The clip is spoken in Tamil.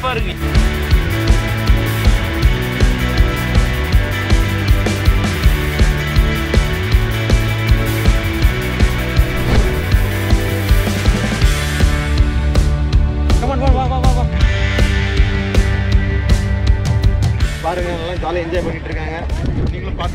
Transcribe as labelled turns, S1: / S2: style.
S1: டஃப்பாக
S2: பாருங்க நல்லா ஜாலியாக என்ஜாய் பண்ணிட்டு இருக்காங்க. நீங்களும் பார்த்து